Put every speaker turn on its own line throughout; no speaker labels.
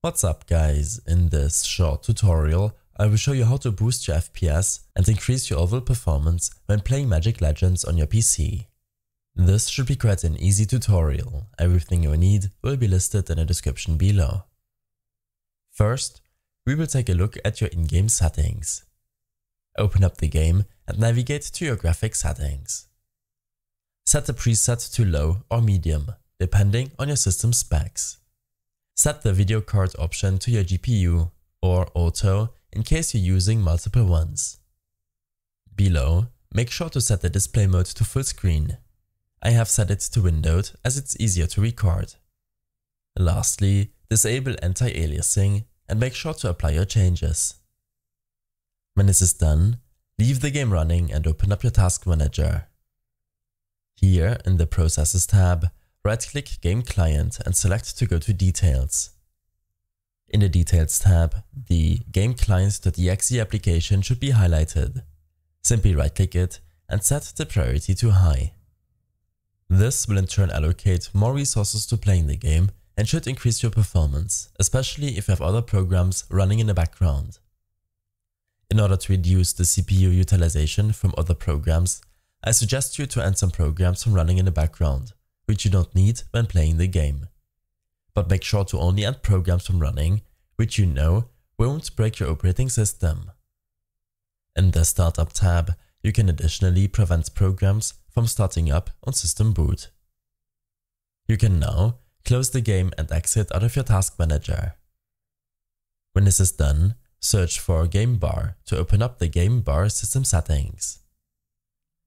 What's up guys, in this short tutorial I will show you how to boost your FPS and increase your overall performance when playing Magic Legends on your PC. This should be quite an easy tutorial, everything you need will be listed in the description below. First, we will take a look at your in-game settings. Open up the game and navigate to your graphics settings. Set the preset to low or medium, depending on your system specs. Set the video card option to your GPU or auto in case you're using multiple ones. Below, make sure to set the display mode to full screen. I have set it to windowed as it's easier to record. Lastly, disable anti-aliasing and make sure to apply your changes. When this is done, leave the game running and open up your task manager. Here in the Processes tab, right-click Game Client and select to go to Details. In the Details tab, the Game Client.exe application should be highlighted. Simply right-click it and set the priority to High. This will in turn allocate more resources to playing the game and should increase your performance, especially if you have other programs running in the background. In order to reduce the CPU utilization from other programs, I suggest you to end some programs from running in the background, which you don't need when playing the game. But make sure to only add programs from running, which you know won't break your operating system. In the Startup tab, you can additionally prevent programs from starting up on system boot. You can now close the game and exit out of your task manager. When this is done, search for Game Bar to open up the Game Bar system settings.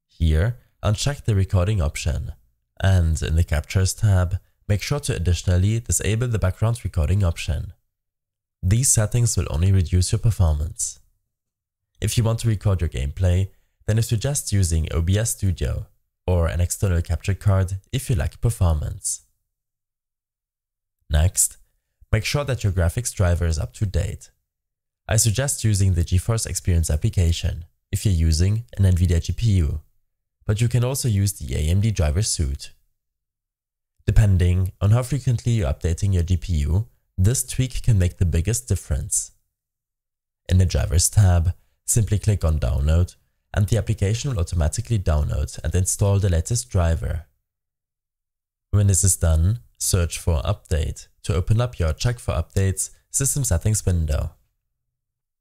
Here, uncheck the recording option, and in the Captures tab, make sure to additionally disable the background recording option. These settings will only reduce your performance. If you want to record your gameplay, then I suggest using OBS Studio or an external capture card if you lack performance. Next, make sure that your graphics driver is up to date. I suggest using the GeForce Experience application if you're using an NVIDIA GPU, but you can also use the AMD driver suite. Depending on how frequently you're updating your GPU, this tweak can make the biggest difference. In the Drivers tab, simply click on Download and the application will automatically download and install the latest driver. When this is done, search for Update to open up your Check for Updates system settings window.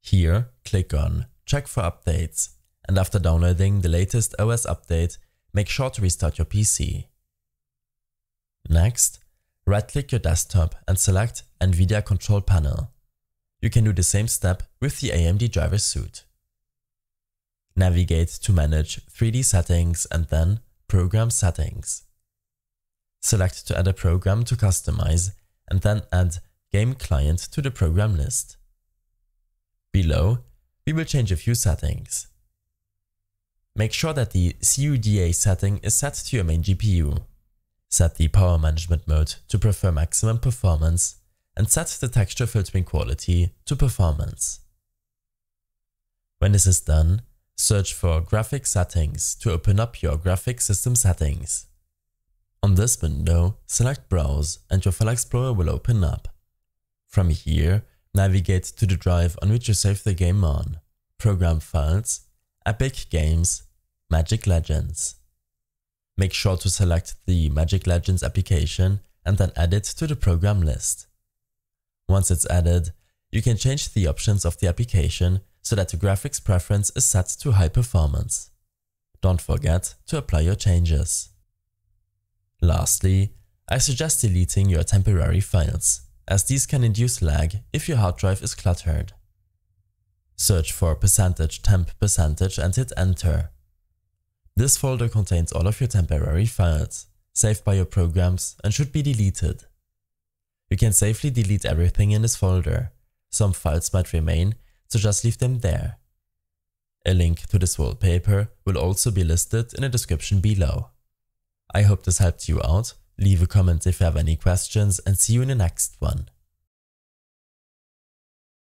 Here, click on Check for Updates and after downloading the latest OS update, make sure to restart your PC. Next, right-click your desktop and select NVIDIA Control Panel. You can do the same step with the AMD driver suite. Navigate to manage 3D settings and then Program Settings. Select to add a program to customize and then add Game Client to the program list. Below, we will change a few settings. Make sure that the CUDA setting is set to your main GPU. Set the power management mode to prefer maximum performance and set the texture filtering quality to performance. When this is done, search for Graphics Settings to open up your graphics system settings. On this window, select Browse and your File Explorer will open up. From here, navigate to the drive on which you save the game on, Program Files, Epic Games, Magic Legends. Make sure to select the Magic Legends application and then add it to the program list. Once it's added, you can change the options of the application so that the graphics preference is set to high performance. Don't forget to apply your changes. Lastly, I suggest deleting your temporary files, as these can induce lag if your hard drive is cluttered. Search for percentage temp percentage and hit enter. This folder contains all of your temporary files, saved by your programs and should be deleted. You can safely delete everything in this folder. Some files might remain, so just leave them there. A link to this wallpaper will also be listed in the description below. I hope this helped you out, leave a comment if you have any questions and see you in the next one.